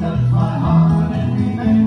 touch my heart and remain.